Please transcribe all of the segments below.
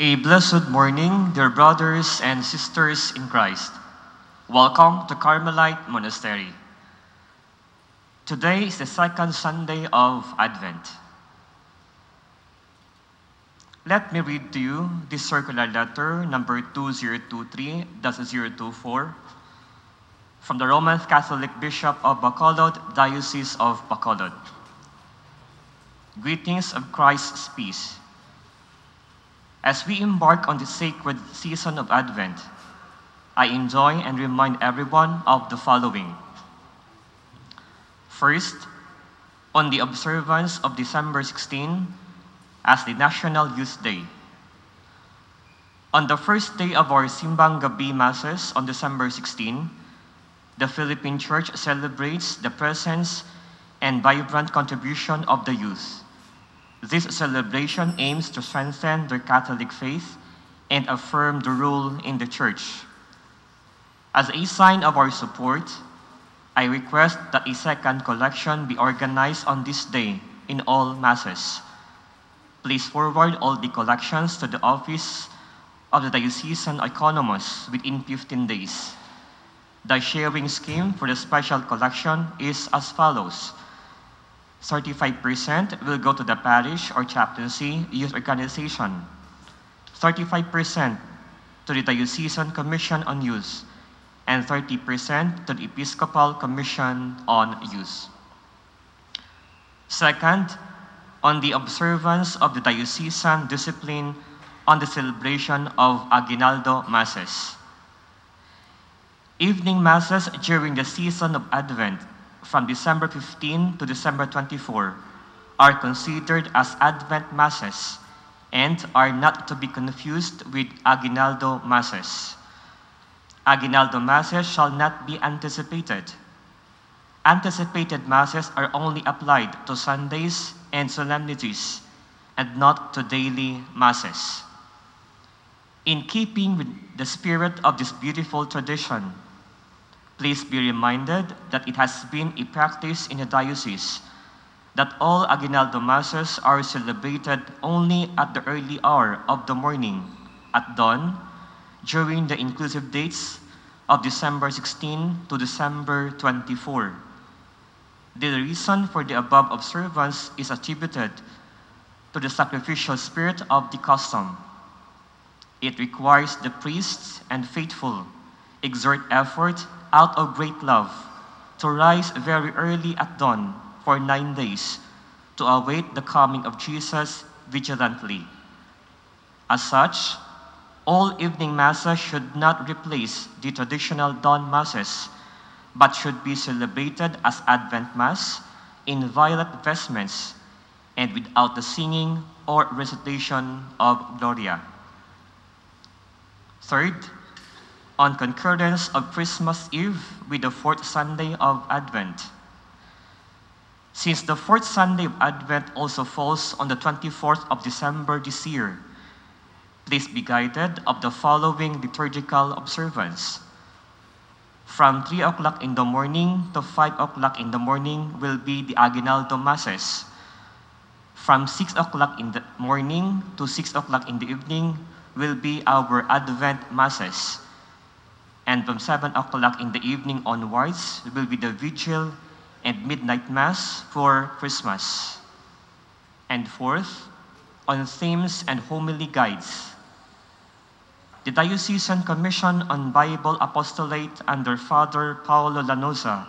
A blessed morning, dear brothers and sisters in Christ. Welcome to Carmelite Monastery. Today is the second Sunday of Advent. Let me read to you this circular letter number 2023-024 from the Roman Catholic Bishop of Bacolod, Diocese of Bacolod. Greetings of Christ's peace. As we embark on the sacred season of Advent, I enjoy and remind everyone of the following. First, on the observance of December 16 as the National Youth Day. On the first day of our Simbang Gabi Masses on December 16, the Philippine Church celebrates the presence and vibrant contribution of the youth. This celebration aims to strengthen the Catholic faith and affirm the rule in the Church. As a sign of our support, I request that a second collection be organized on this day in all Masses. Please forward all the collections to the office of the Diocesan Economos within 15 days. The sharing scheme for the special collection is as follows. 35% will go to the parish or chaplaincy youth organization. 35% to the Diocesan Commission on Youth, and 30% to the Episcopal Commission on Youth. Second, on the observance of the diocesan discipline on the celebration of Aguinaldo Masses. Evening Masses during the season of Advent from December 15 to December 24 are considered as Advent Masses and are not to be confused with Aguinaldo Masses. Aguinaldo Masses shall not be anticipated. Anticipated Masses are only applied to Sundays and solemnities and not to daily Masses. In keeping with the spirit of this beautiful tradition, please be reminded that it has been a practice in the diocese that all Aguinaldo Masses are celebrated only at the early hour of the morning, at dawn, during the inclusive dates of December 16 to December 24. The reason for the above observance is attributed to the sacrificial spirit of the custom. It requires the priests and faithful exert effort out of great love to rise very early at dawn for nine days to await the coming of Jesus vigilantly. As such, all evening masses should not replace the traditional dawn masses, but should be celebrated as Advent Mass in violet vestments and without the singing or recitation of Gloria. Third, on concurrence of Christmas Eve with the fourth Sunday of Advent. Since the fourth Sunday of Advent also falls on the 24th of December this year, please be guided of the following liturgical observance. From 3 o'clock in the morning to 5 o'clock in the morning will be the Aguinaldo Masses. From 6 o'clock in the morning to 6 o'clock in the evening will be our Advent Masses. And from 7 o'clock in the evening onwards will be the Vigil and Midnight Mass for Christmas. And fourth, on themes and homily guides. The Diocesan Commission on Bible Apostolate under Father Paulo Lanosa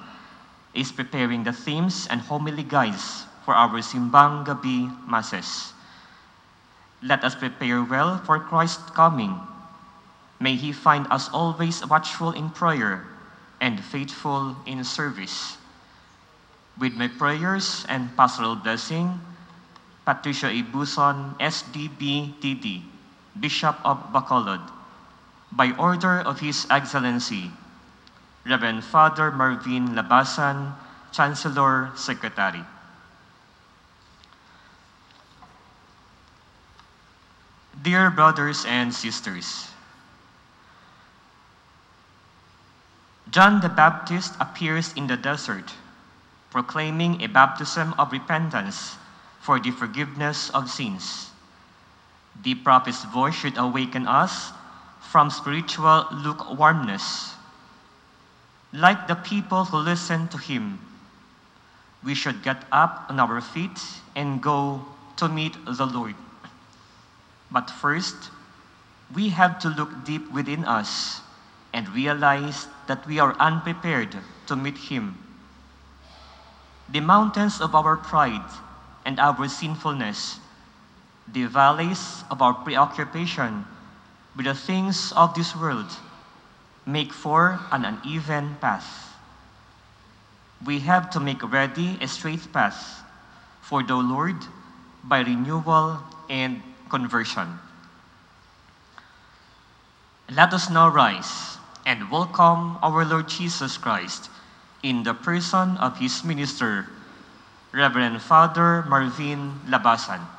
is preparing the themes and homily guides for our Simbang Gabi Masses. Let us prepare well for Christ's coming. May He find us always watchful in prayer and faithful in service. With my prayers and pastoral blessing, Patricio A. Buzon, SDB DD, Bishop of Bacolod, by order of His Excellency, Reverend Father Marvin Labasan, Chancellor Secretary. Dear brothers and sisters, John the Baptist appears in the desert, proclaiming a baptism of repentance for the forgiveness of sins. The prophet's voice should awaken us from spiritual lukewarmness. Like the people who listened to him, we should get up on our feet and go to meet the Lord. But first, we have to look deep within us and realize that we are unprepared to meet Him. The mountains of our pride and our sinfulness, the valleys of our preoccupation with the things of this world, make for an uneven path. We have to make ready a straight path for the Lord by renewal and conversion. Let us now rise and welcome our Lord Jesus Christ in the person of his minister, Reverend Father Marvin Labasan.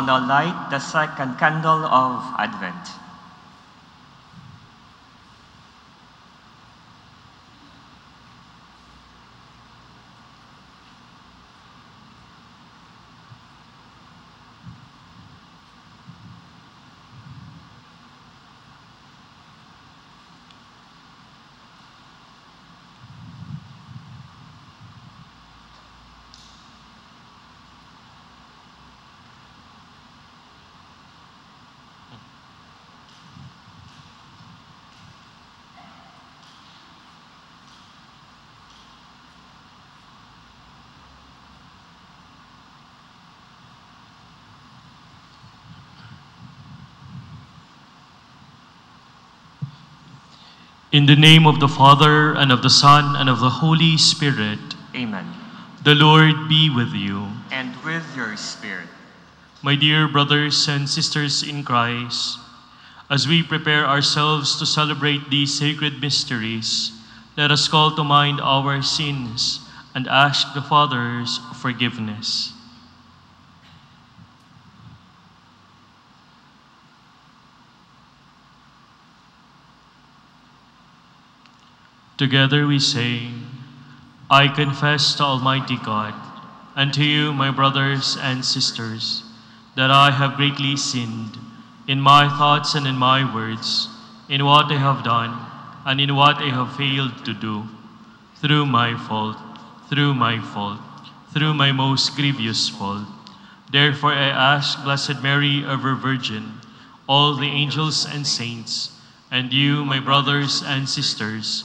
Shall now light the second candle of Advent. In the name of the Father, and of the Son, and of the Holy Spirit. Amen. The Lord be with you. And with your spirit. My dear brothers and sisters in Christ, as we prepare ourselves to celebrate these sacred mysteries, let us call to mind our sins and ask the Father's forgiveness. Together we say, I confess to Almighty God and to you, my brothers and sisters, that I have greatly sinned in my thoughts and in my words, in what I have done and in what I have failed to do, through my fault, through my fault, through my most grievous fault. Therefore I ask Blessed Mary, ever Virgin, all the angels and saints, and you, my brothers and sisters,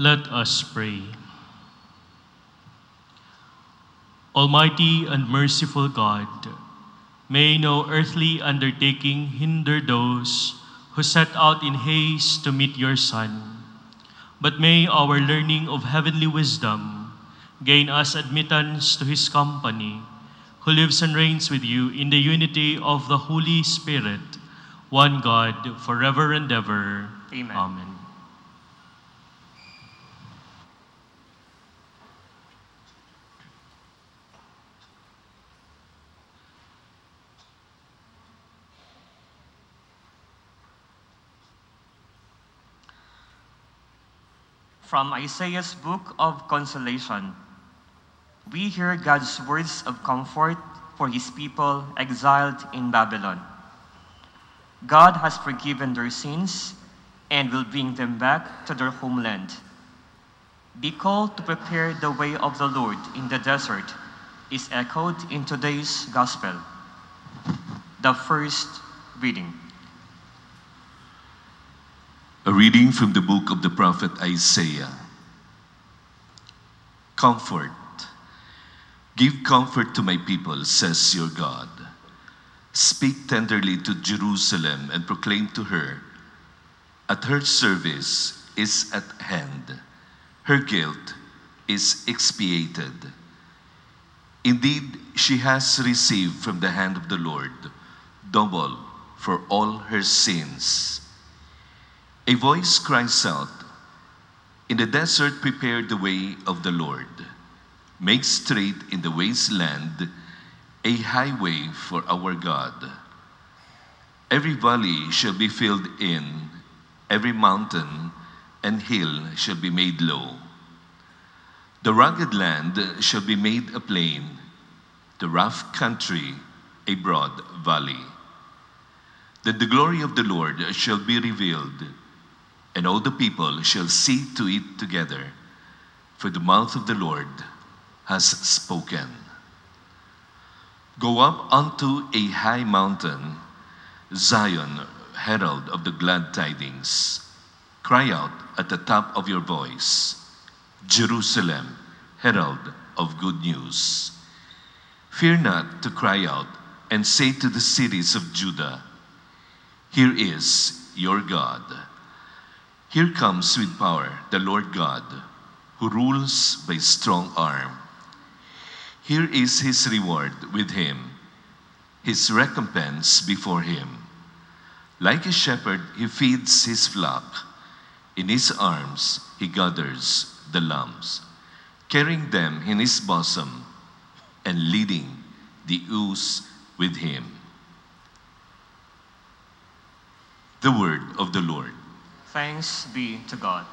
Let us pray. Almighty and merciful God, may no earthly undertaking hinder those who set out in haste to meet your Son, but may our learning of heavenly wisdom gain us admittance to his company, who lives and reigns with you in the unity of the Holy Spirit, one God, forever and ever. Amen. Amen. From Isaiah's book of consolation, we hear God's words of comfort for his people exiled in Babylon. God has forgiven their sins and will bring them back to their homeland. Be called to prepare the way of the Lord in the desert is echoed in today's gospel. The first reading. A reading from the book of the prophet Isaiah. Comfort. Give comfort to my people, says your God. Speak tenderly to Jerusalem and proclaim to her, at her service is at hand, her guilt is expiated. Indeed, she has received from the hand of the Lord double for all her sins. A voice cries out, In the desert, prepare the way of the Lord. Make straight in the wasteland a highway for our God. Every valley shall be filled in, every mountain and hill shall be made low. The rugged land shall be made a plain, the rough country a broad valley. That the glory of the Lord shall be revealed, and all the people shall see to it together, for the mouth of the Lord has spoken. Go up unto a high mountain, Zion, herald of the glad tidings. Cry out at the top of your voice, Jerusalem, herald of good news. Fear not to cry out and say to the cities of Judah, Here is your God. Here comes with power the Lord God, who rules by strong arm. Here is his reward with him, his recompense before him. Like a shepherd, he feeds his flock. In his arms, he gathers the lambs, carrying them in his bosom and leading the ewes with him. The word of the Lord. Thanks be to God.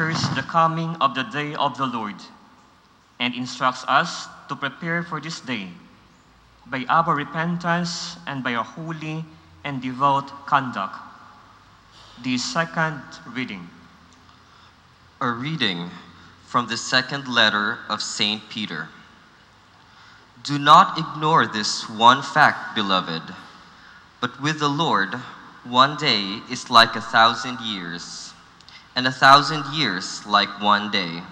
Pictures the coming of the day of the Lord and instructs us to prepare for this day by our repentance and by a holy and devout conduct. The second reading. A reading from the second letter of St. Peter. Do not ignore this one fact, beloved, but with the Lord, one day is like a thousand years, and a thousand years like one day.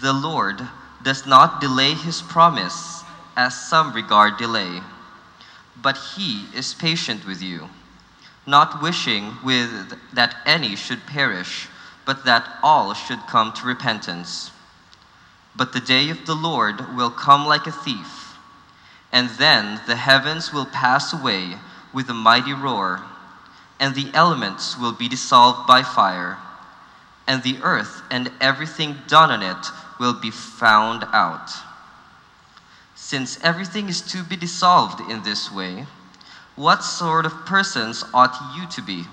The Lord does not delay his promise, as some regard delay, but he is patient with you, not wishing with that any should perish, but that all should come to repentance. But the day of the Lord will come like a thief, and then the heavens will pass away with a mighty roar, and the elements will be dissolved by fire, and the earth and everything done on it will be found out. Since everything is to be dissolved in this way, what sort of persons ought you to be?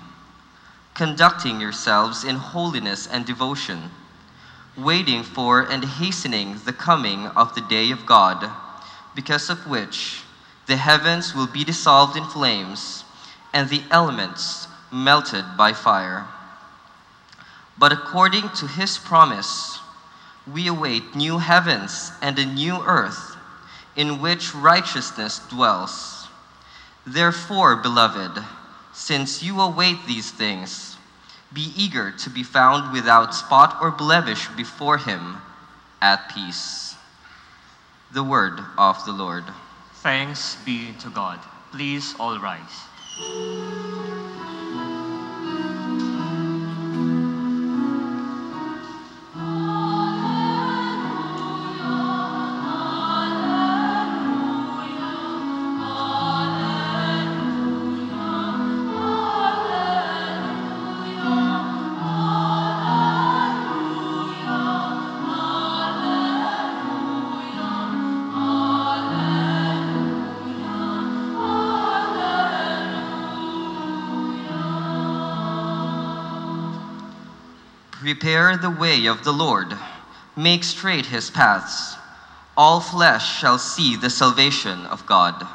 Conducting yourselves in holiness and devotion, waiting for and hastening the coming of the day of God, because of which the heavens will be dissolved in flames, and the elements melted by fire. But according to his promise, we await new heavens and a new earth in which righteousness dwells. Therefore, beloved, since you await these things, be eager to be found without spot or blemish before him at peace. The word of the Lord. Thanks be to God. Please all rise. Música Prepare the way of the Lord, make straight his paths. All flesh shall see the salvation of God.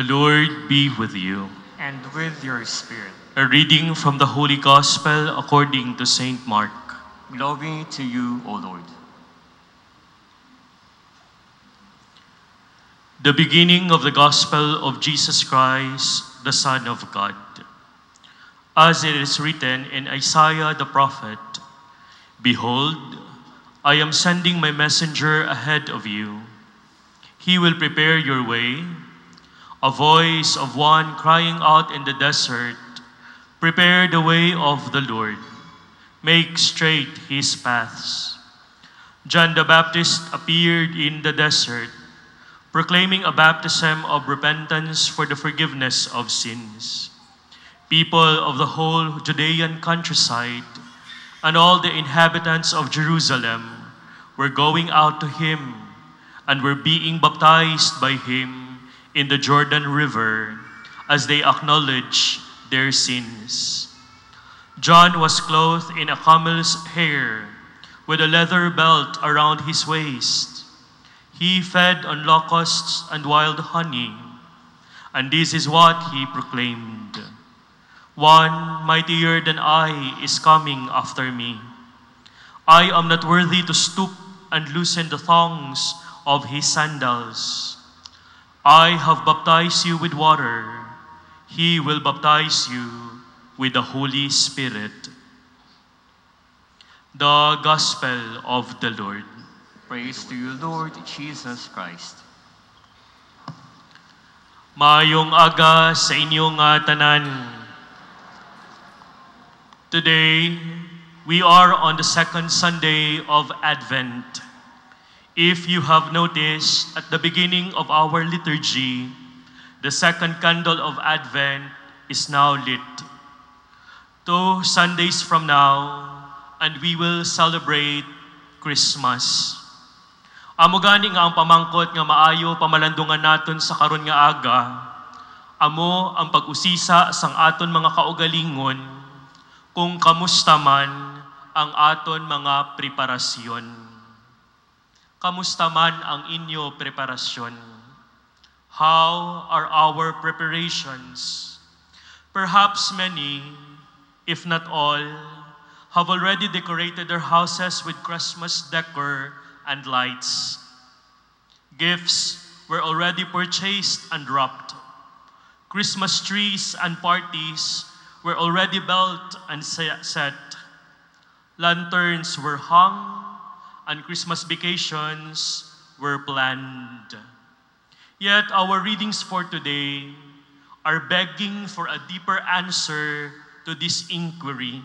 The Lord be with you. And with your spirit. A reading from the Holy Gospel according to St. Mark. Glory to you, O Lord. The beginning of the Gospel of Jesus Christ, the Son of God. As it is written in Isaiah the prophet, Behold, I am sending my messenger ahead of you. He will prepare your way. A voice of one crying out in the desert, Prepare the way of the Lord, make straight his paths. John the Baptist appeared in the desert, proclaiming a baptism of repentance for the forgiveness of sins. People of the whole Judean countryside and all the inhabitants of Jerusalem were going out to him and were being baptized by him in the Jordan River as they acknowledge their sins. John was clothed in a camel's hair with a leather belt around his waist. He fed on locusts and wild honey, and this is what he proclaimed. One mightier than I is coming after me. I am not worthy to stoop and loosen the thongs of his sandals. I have baptized you with water. He will baptize you with the Holy Spirit. The Gospel of the Lord. Praise to you, Lord Jesus Christ. Mayong aga sa inyong uh, tanan. Today, we are on the second Sunday of Advent. If you have noticed, at the beginning of our liturgy, the second candle of Advent is now lit. Two Sundays from now, and we will celebrate Christmas. Amo gani nga ang pamangkot nga maayo pamalandungan naton sa karon nga aga. Amo ang pag-usisa sang aton mga kaugalingon kung kamusta man ang aton mga preparasyon. Kamusta man ang inyo preparasyon? How are our preparations? Perhaps many, if not all, have already decorated their houses with Christmas decor and lights. Gifts were already purchased and wrapped. Christmas trees and parties were already built and set. Lanterns were hung, and Christmas vacations were planned. Yet our readings for today are begging for a deeper answer to this inquiry.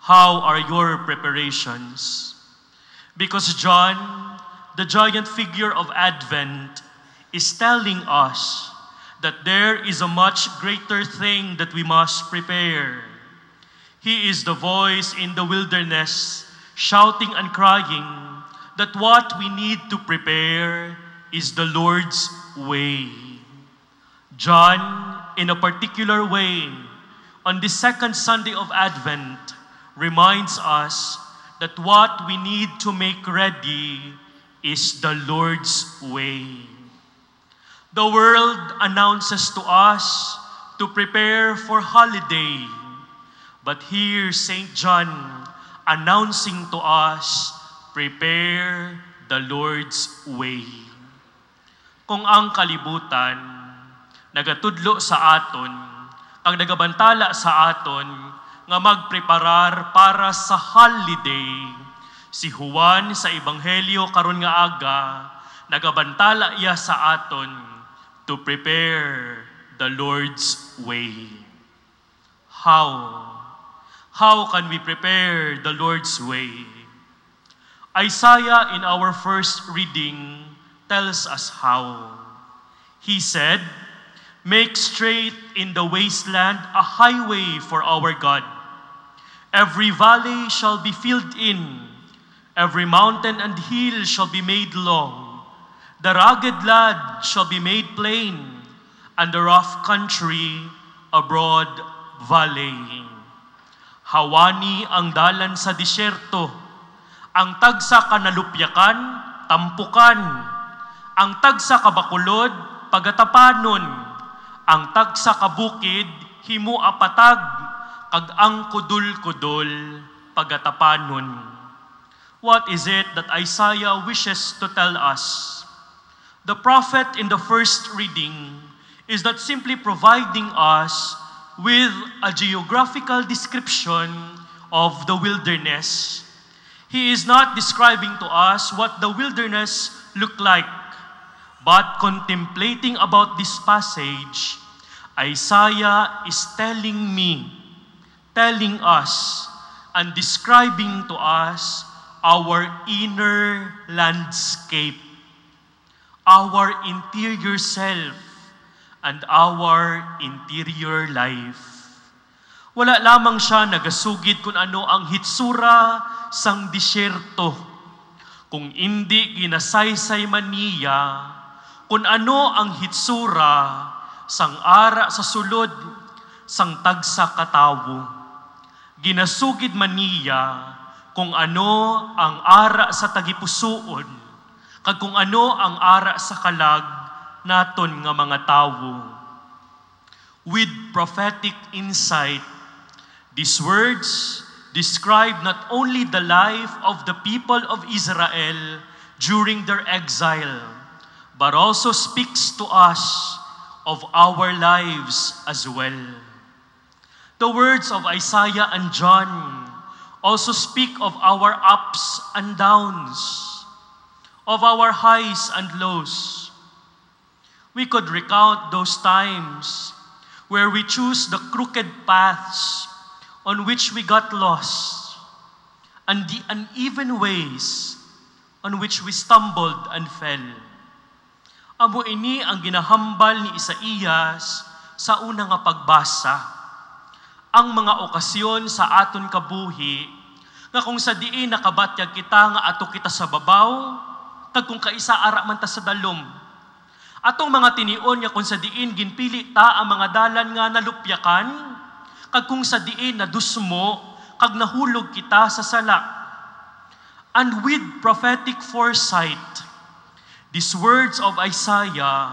How are your preparations? Because John, the giant figure of Advent, is telling us that there is a much greater thing that we must prepare. He is the voice in the wilderness, shouting and crying that what we need to prepare is the Lord's way. John, in a particular way, on the second Sunday of Advent, reminds us that what we need to make ready is the Lord's way. The world announces to us to prepare for holiday, but here St. John announcing to us, prepare the Lord's way. Kung ang kalibutan nagatudlo sa aton, ang nagabantala sa aton, nga magpreparar para sa holiday, si Juan sa Ebanghelyo karon nga aga, nagabantala iya sa aton to prepare the Lord's way. How? How can we prepare the Lord's way? Isaiah in our first reading tells us how. He said, Make straight in the wasteland a highway for our God. Every valley shall be filled in, every mountain and hill shall be made long. The rugged land shall be made plain, and the rough country a broad valley. Hawani ang dalan sa disyerto, ang tagsa kanalupyakan, tampukan, ang tagsa kabakulod, pagatapanon, ang tagsa kabukid, himo apatag, kag ang kudul-kudul, pagatapanon. What is it that Isaiah wishes to tell us? The prophet in the first reading is not simply providing us with a geographical description of the wilderness. He is not describing to us what the wilderness looked like, but contemplating about this passage, Isaiah is telling me, telling us, and describing to us our inner landscape, our interior self, and our interior life. Wala lamang siya nagasugid kung ano ang hitsura sang disyerto. Kung hindi ginasaysay man niya, kung ano ang hitsura sang ara sa sulod, sang tagsa katawo. Ginasugid man niya kung ano ang ara sa tagipusoon, kag kung ano ang ara sa kalag naton nga mga tawo. With prophetic insight, these words describe not only the life of the people of Israel during their exile, but also speaks to us of our lives as well. The words of Isaiah and John also speak of our ups and downs, of our highs and lows. We could recount those times where we choose the crooked paths on which we got lost, and the uneven ways on which we stumbled and fell. Amo ini ang ginahambal ni Isaías sa unang nga pagbasa. Ang mga okasyon sa aton kabuhi nga kung sa diin nakabatyag kita nga ato kita sa babaw, kag kung kaisa ara man ta sa dalom. Atong mga tinion nga kung sa diin ginpili ta ang mga dalan nga nalupyakan, kag kung sa diin nadusmo, kag nahulog kita sa sala. And with prophetic foresight, These words of Isaiah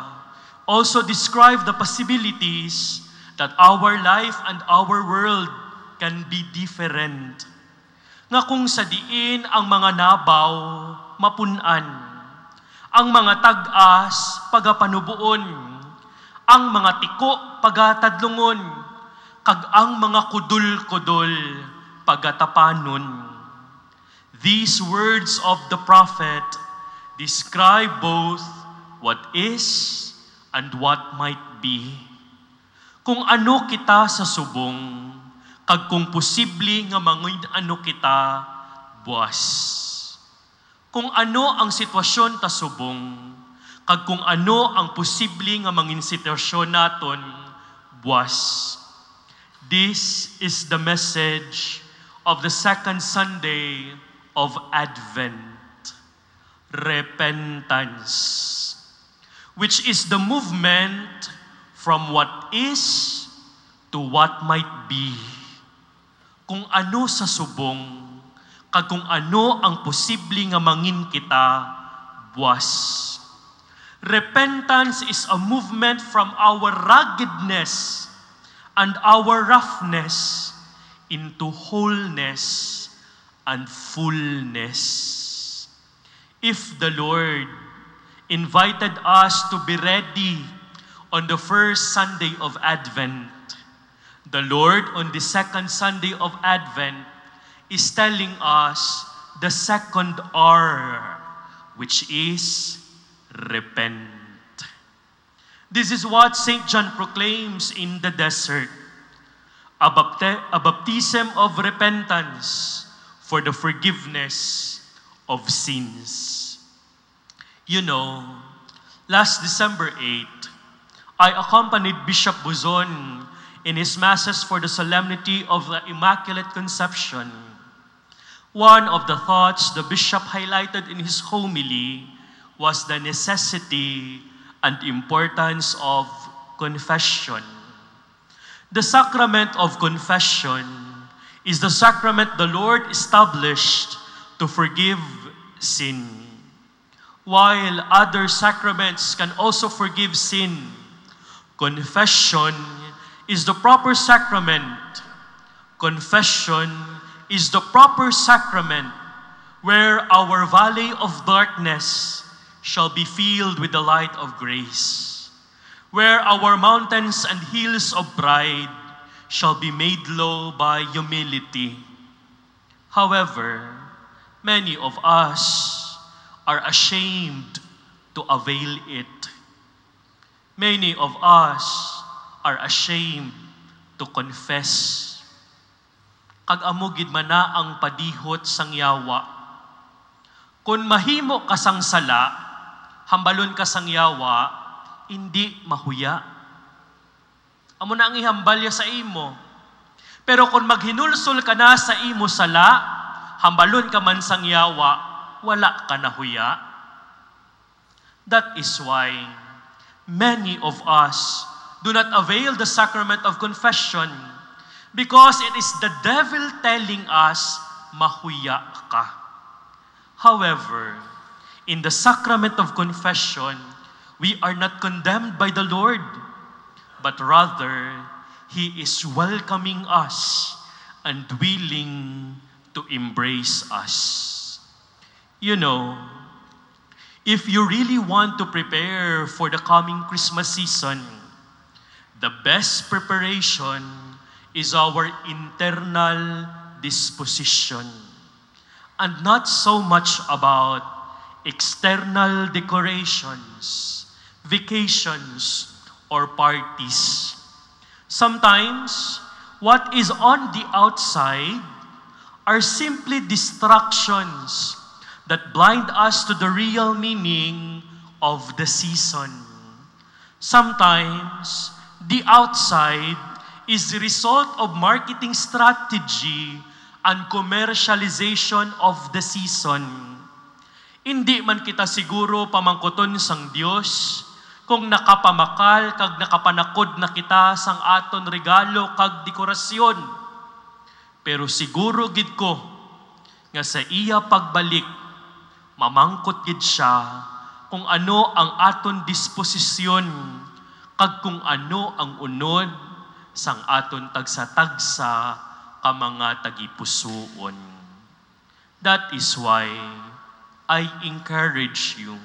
also describe the possibilities that our life and our world can be different. Nga kung sa diin ang mga nabaw mapunan, ang mga tag-as pagapanubuon, ang mga tiko pagatadlungon, kag ang mga kudul-kudul pagatapanon. These words of the prophet describe both what is and what might be. Kung ano kita sa subong, kag kung posible nga mangin ano kita buwas. Kung ano ang sitwasyon ta subong, kag kung ano ang posible nga mangin sitwasyon naton buwas. This is the message of the second Sunday of Advent repentance, which is the movement from what is to what might be. Kung ano sa subong, kag kung ano ang posible nga mangin kita buwas. Repentance is a movement from our ruggedness and our roughness into wholeness and fullness. If the Lord invited us to be ready on the first Sunday of Advent, the Lord on the second Sunday of Advent is telling us the second R, which is repent. This is what St. John proclaims in the desert a, bapti- a baptism of repentance for the forgiveness of sins. You know, last December 8, I accompanied Bishop Buzon in his masses for the solemnity of the Immaculate Conception. One of the thoughts the bishop highlighted in his homily was the necessity and importance of confession. The sacrament of confession is the sacrament the Lord established to forgive sin. While other sacraments can also forgive sin, confession is the proper sacrament. Confession is the proper sacrament where our valley of darkness shall be filled with the light of grace, where our mountains and hills of pride shall be made low by humility. However, many of us are ashamed to avail it. Many of us are ashamed to confess. Kag amugid man na ang padihot sang yawa. Kung mahimo ka sang sala, hambalon ka sang yawa, hindi mahuya. Amo na ang ihambalya sa imo. Pero kung maghinulsol ka na sa imo sala, hambalon ka man sang yawa, wala ka na huya. That is why many of us do not avail the sacrament of confession because it is the devil telling us, mahuya ka. However, in the sacrament of confession, we are not condemned by the Lord, but rather, He is welcoming us and willing to embrace us. You know, if you really want to prepare for the coming Christmas season, the best preparation is our internal disposition and not so much about external decorations, vacations, or parties. Sometimes, what is on the outside are simply distractions that blind us to the real meaning of the season. Sometimes, the outside is the result of marketing strategy and commercialization of the season. Hindi man kita siguro pamangkuton sang Dios kung nakapamakal kag nakapanakod na kita sang aton regalo kag dekorasyon. Pero siguro gid ko nga sa iya pagbalik mamangkot gid siya kung ano ang aton disposisyon kag kung ano ang unod sang aton tagsa-tagsa ka mga tagipusoon. That is why I encourage you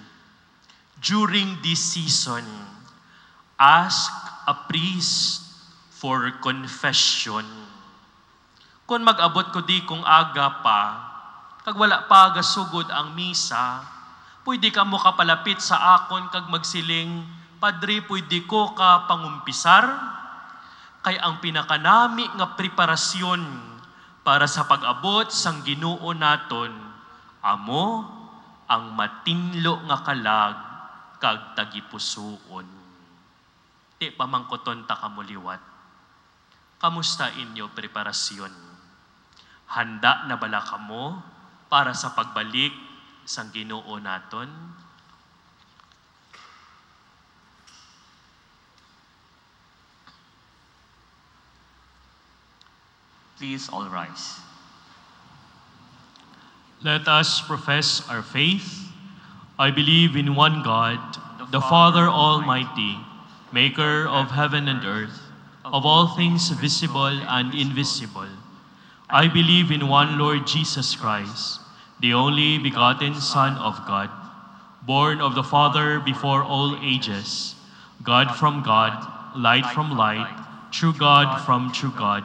during this season, ask a priest for confession. Kung mag-abot ko di kung aga pa, kag wala pa gasugod ang misa, pwede ka mo kapalapit sa akon kag magsiling, Padre, pwede ko ka pangumpisar? Kay ang pinakanami nga preparasyon para sa pag-abot sang Ginoo naton, amo ang matinlo nga kalag kag tagipusoon. Di pamangkoton ta kamuliwat. Kamusta inyo preparasyon? Handa na bala kamo para sa pagbalik sang Ginoo naton? Please all rise. Let us profess our faith. I believe in one God, the Father Almighty, maker of heaven and earth, of all things visible and invisible. I believe in one Lord Jesus Christ, the only begotten Son of God, born of the Father before all ages, God from God, light from light, true God from true God,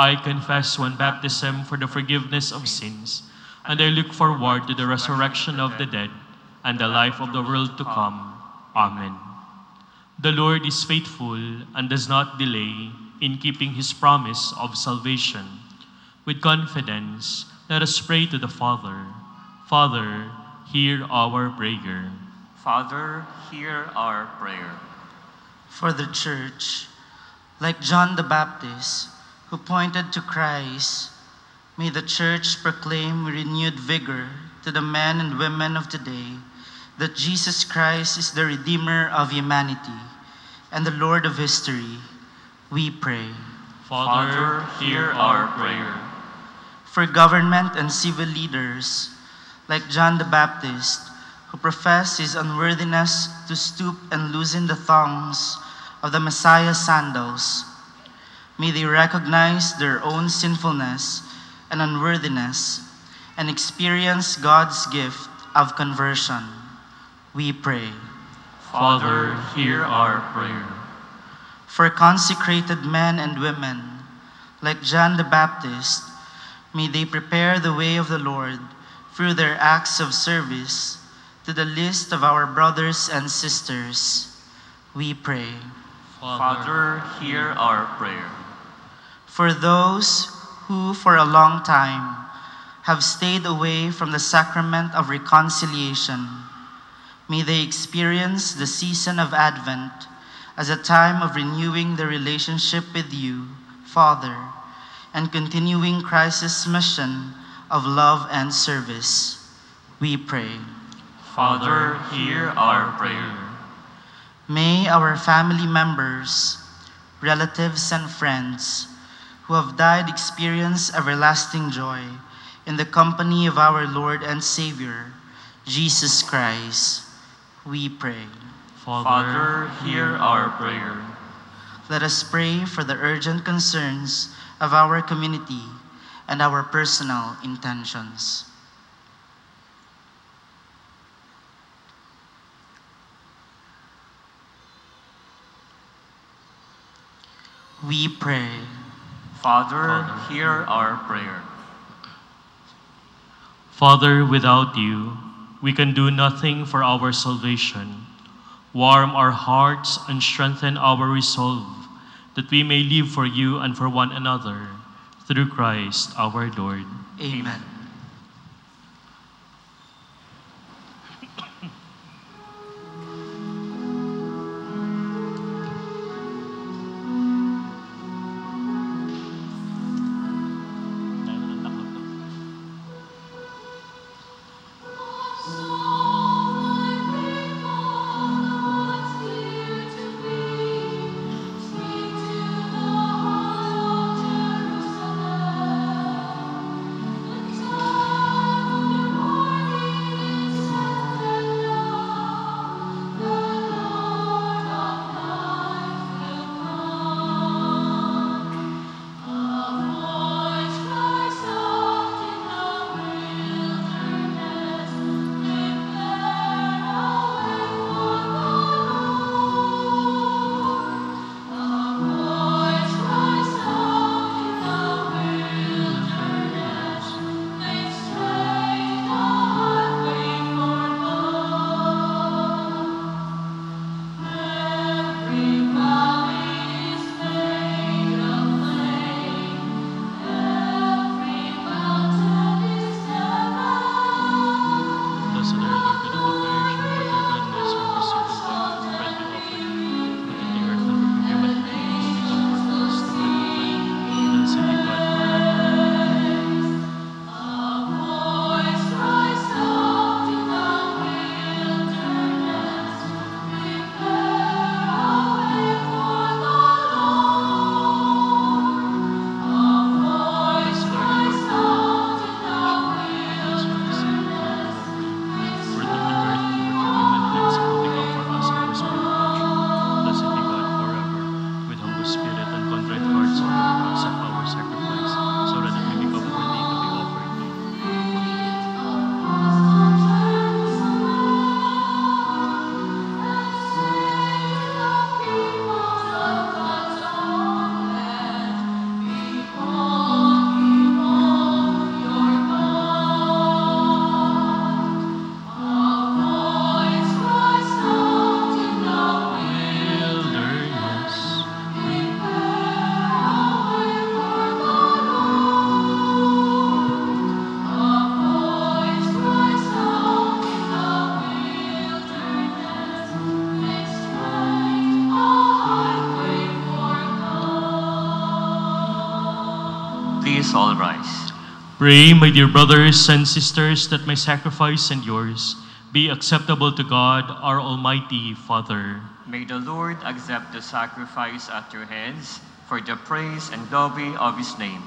I confess one baptism for the forgiveness of sins, and I look forward to the resurrection of the dead and the life of the world to come. Amen. The Lord is faithful and does not delay in keeping his promise of salvation. With confidence, let us pray to the Father. Father, hear our prayer. Father, hear our prayer. For the Church, like John the Baptist, who pointed to Christ, may the Church proclaim with renewed vigor to the men and women of today that Jesus Christ is the Redeemer of humanity and the Lord of history. We pray. Father, hear our prayer. For government and civil leaders, like John the Baptist, who professed his unworthiness to stoop and loosen the thongs of the Messiah's sandals, may they recognize their own sinfulness and unworthiness and experience God's gift of conversion. We pray. Father, hear our prayer. For consecrated men and women, like John the Baptist, may they prepare the way of the Lord through their acts of service to the list of our brothers and sisters. We pray. Father, hear our prayer. For those who for a long time have stayed away from the sacrament of reconciliation, may they experience the season of Advent as a time of renewing their relationship with you, Father, and continuing Christ's mission of love and service. We pray. Father, hear our prayer. May our family members, relatives, and friends who have died experience everlasting joy in the company of our Lord and Savior, Jesus Christ. We pray. Father, hear our prayer. Let us pray for the urgent concerns of our community and our personal intentions. We pray. Father, hear our prayer. Father, without you, we can do nothing for our salvation. Warm our hearts and strengthen our resolve that we may live for you and for one another through Christ our Lord. Amen. Please all rise. Pray, my dear brothers and sisters, that my sacrifice and yours be acceptable to God, our Almighty Father. May the Lord accept the sacrifice at your hands for the praise and glory of his name,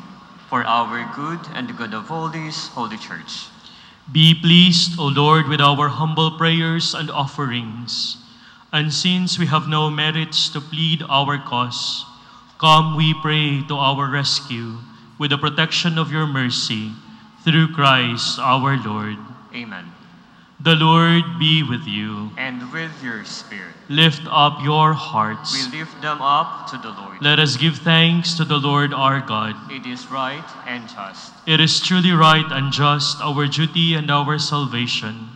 for our good and the good of all this holy church. Be pleased, O Lord, with our humble prayers and offerings. And since we have no merits to plead our cause, come, we pray, to our rescue with the protection of your mercy, through Christ our Lord. Amen. The Lord be with you. And with your spirit, Lift up your hearts. we lift them up to the Lord. Let us give thanks to the Lord our God. It is right and just. It is truly right and just, our duty and our salvation,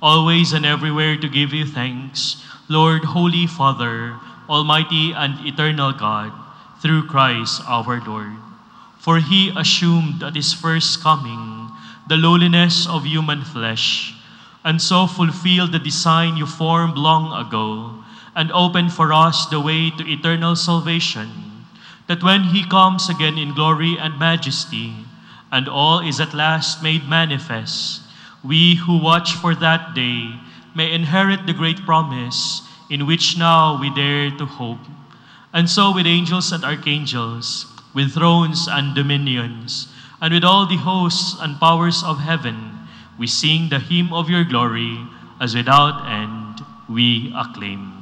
always and everywhere to give you thanks, Lord, Holy Father, Almighty and eternal God, through Christ our Lord. For he assumed at his first coming the lowliness of human flesh, and so fulfilled the design you formed long ago, and opened for us the way to eternal salvation, that when he comes again in glory and majesty, and all is at last made manifest, we who watch for that day may inherit the great promise in which now we dare to hope. And so with angels and archangels, with thrones and dominions, and with all the hosts and powers of heaven, we sing the hymn of your glory, as without end we acclaim.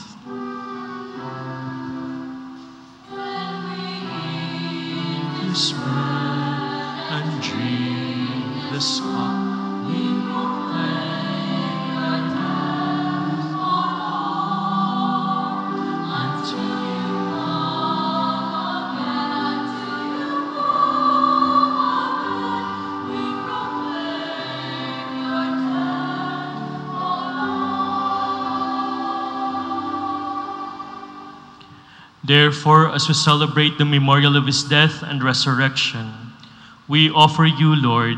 Therefore, as we celebrate the memorial of his death and resurrection, we offer you, Lord,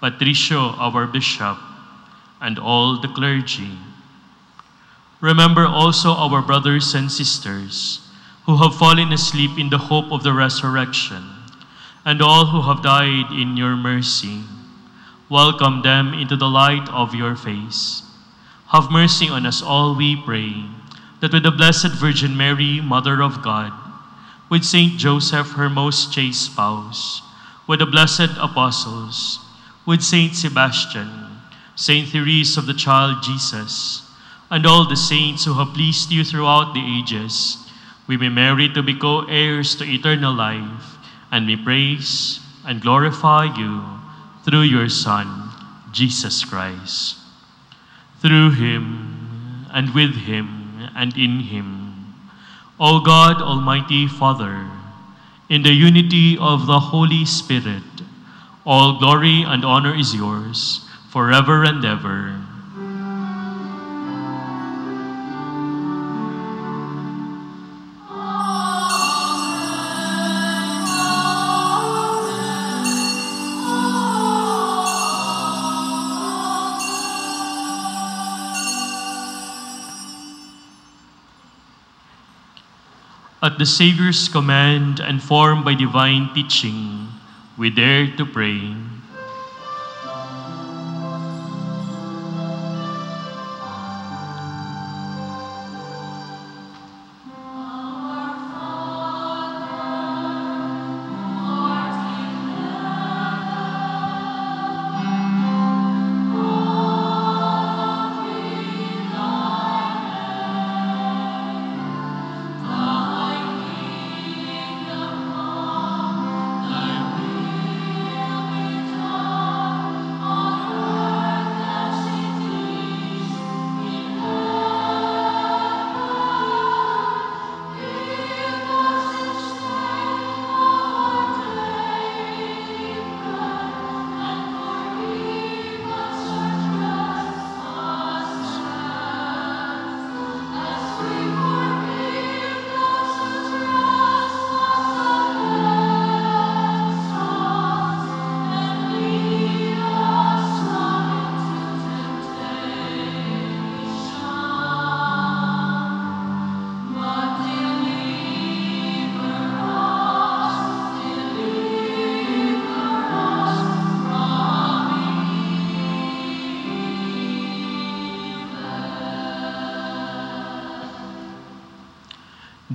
Patricio, our Bishop, and all the clergy. Remember also our brothers and sisters who have fallen asleep in the hope of the resurrection, and all who have died in your mercy. Welcome them into the light of your face. Have mercy on us all, we pray, that with the Blessed Virgin Mary, Mother of God, with Saint Joseph, her most chaste spouse, with the blessed apostles, with Saint Sebastian, Saint Therese of the Child Jesus, and all the saints who have pleased you throughout the ages, we may merit to be co-heirs to eternal life, and we praise and glorify you through your Son, Jesus Christ. Through him, and with him, and in him, O God, Almighty Father, in the unity of the Holy Spirit, all glory and honor is yours forever and ever. At the Savior's command and formed by divine teaching, we dare to pray.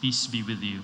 Peace be with you.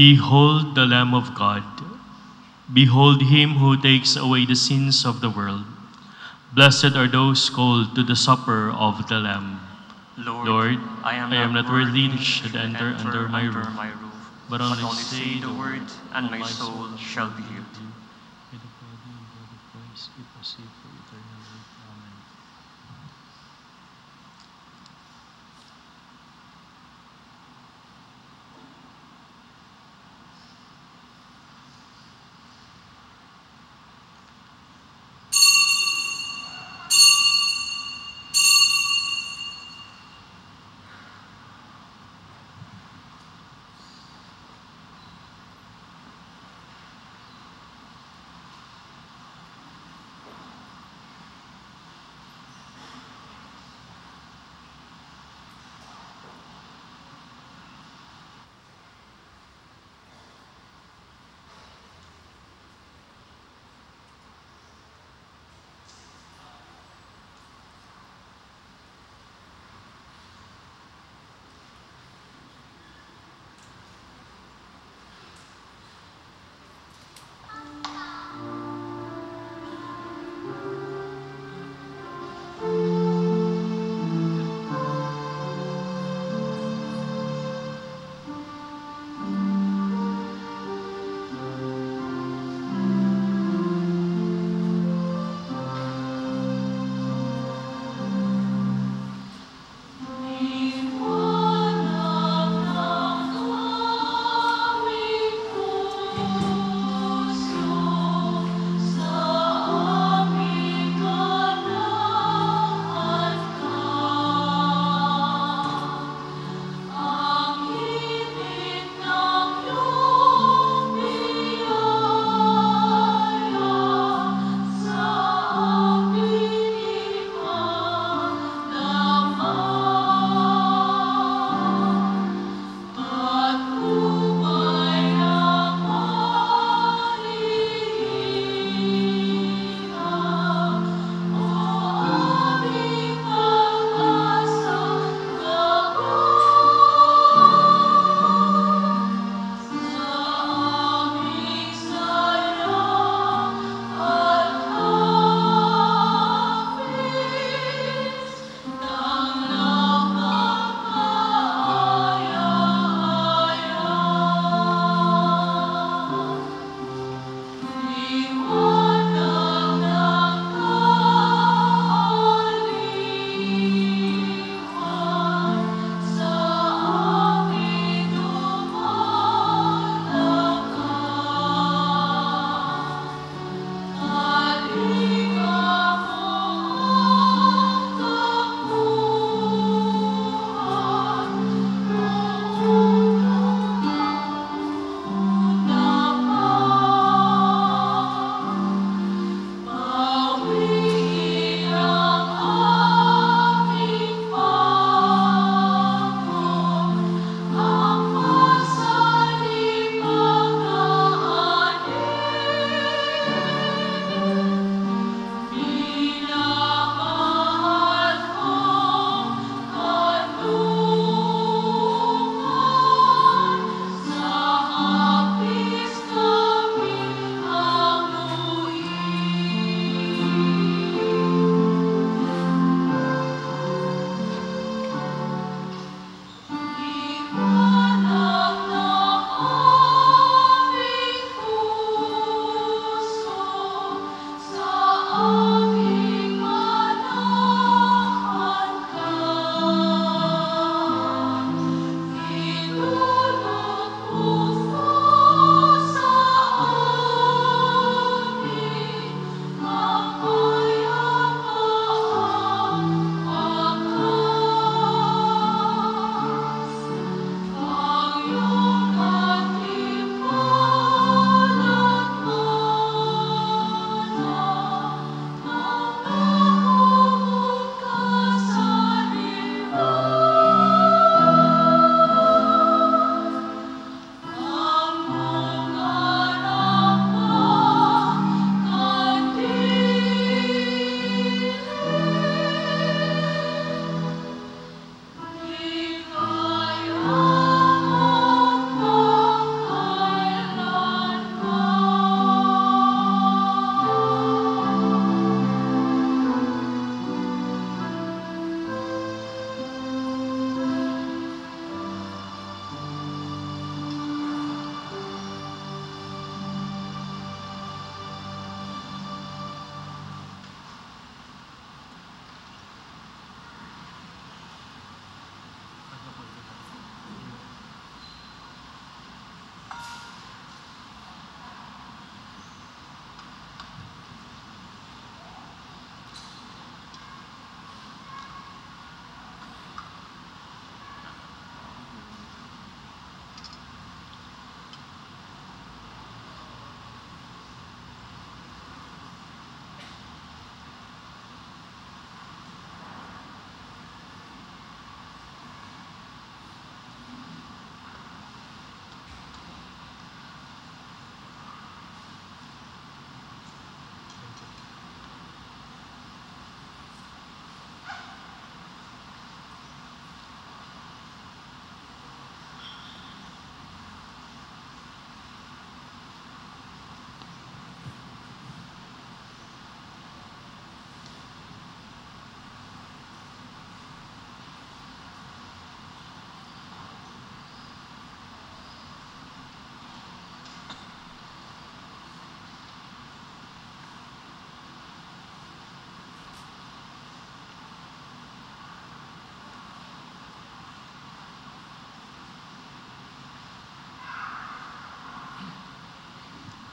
Behold the Lamb of God. Behold him who takes away the sins of the world. Blessed are those called to the supper of the Lamb. Lord, Lord, I am, I am not worthy you should enter under my roof, but but only, only say the word, and my soul shall be healed.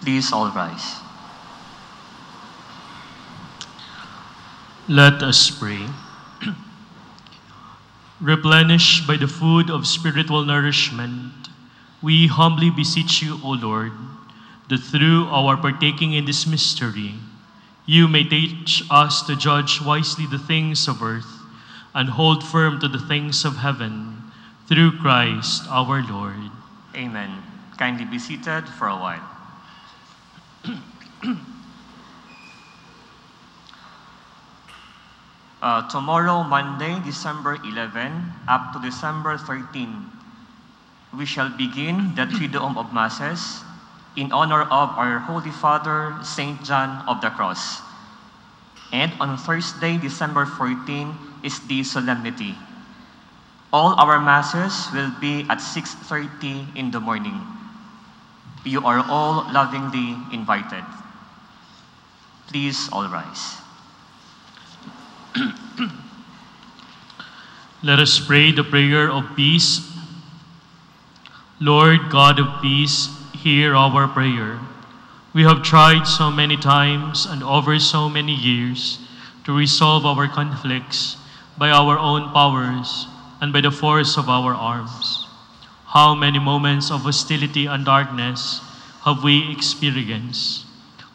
Please all rise. Let us pray. Replenished by the food of spiritual nourishment, we humbly beseech you, O Lord, that through our partaking in this mystery, you may teach us to judge wisely the things of earth and hold firm to the things of heaven through Christ our Lord. Amen. Kindly be seated for a while. Uh, tomorrow, Monday, December 11, up to December 13, we shall begin the Triduum of Masses in honor of our Holy Father, Saint John of the Cross. And on Thursday, December 14, is the solemnity. All our masses will be at 6.30 in the morning. You are all lovingly invited. Please all rise. Let us pray the prayer of peace. Lord God of peace, hear our prayer. We have tried so many times and over so many years to resolve our conflicts by our own powers and by the force of our arms. How many moments of hostility and darkness have we experienced?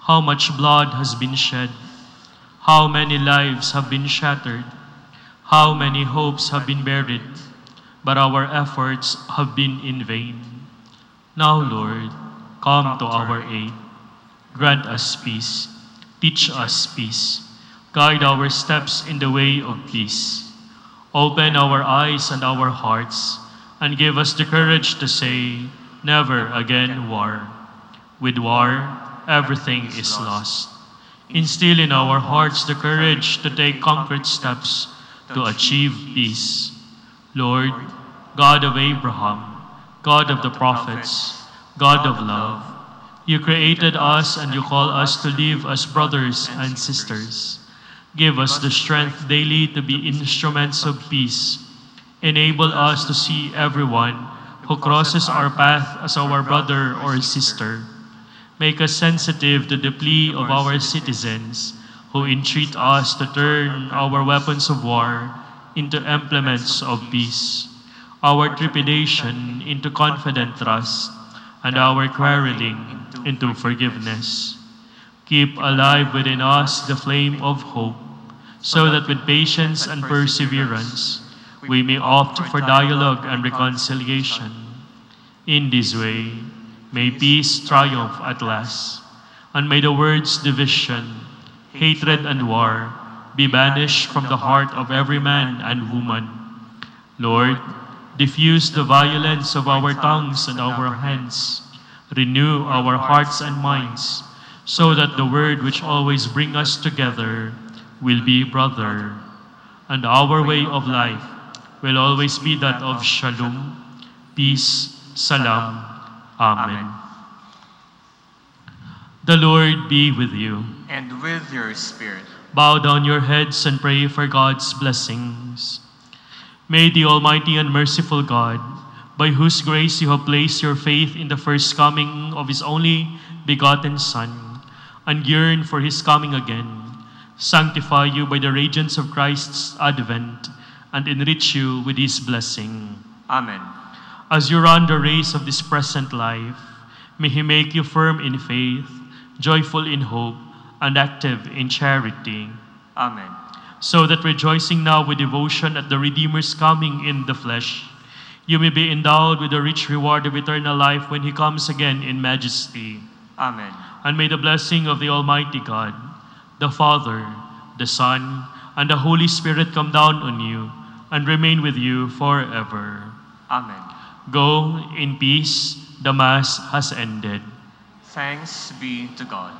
How much blood has been shed? How many lives have been shattered? How many hopes have been buried? But our efforts have been in vain. Now, Lord, come to our aid. Grant us peace. Teach us peace. Guide our steps in the way of peace. Open our eyes and our hearts, and give us the courage to say, Never again war. With war, everything is lost. Instill in our hearts the courage to take concrete steps to achieve peace. Lord, God of Abraham, God of the prophets, God of love, you created us and you call us to live as brothers and sisters. Give us the strength daily to be instruments of peace. Enable us to see everyone who crosses our path as our brother or sister. Make us sensitive to the plea of our citizens who entreat us to turn our weapons of war into implements of peace, our trepidation into confident trust, and our quarreling into forgiveness. Keep alive within us the flame of hope, so that with patience and perseverance we may opt for dialogue and reconciliation. In this way, may peace triumph at last, and may the words division, hatred, and war be banished from the heart of every man and woman. Lord, diffuse the violence of our tongues and our hands. Renew our hearts and minds, so that the word which always brings us together will be brother, and our way of life will always be that of shalom, peace, salam. Amen. The Lord be with you. And with your spirit. Bow down your heads and pray for God's blessings. May the Almighty and merciful God, by whose grace you have placed your faith in the first coming of His only begotten Son, and yearn for His coming again, sanctify you by the radiance of Christ's advent, and enrich you with His blessing. Amen. As you run the race of this present life, may He make you firm in faith, joyful in hope, and active in charity. Amen. So that rejoicing now with devotion at the Redeemer's coming in the flesh, you may be endowed with the rich reward of eternal life when He comes again in majesty. Amen. And may the blessing of the Almighty God, the Father, the Son, and the Holy Spirit come down on you and remain with you forever. Amen. Go in peace. The Mass has ended. Thanks be to God.